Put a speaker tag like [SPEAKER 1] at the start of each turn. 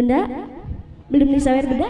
[SPEAKER 1] benda? Belum disawer benda?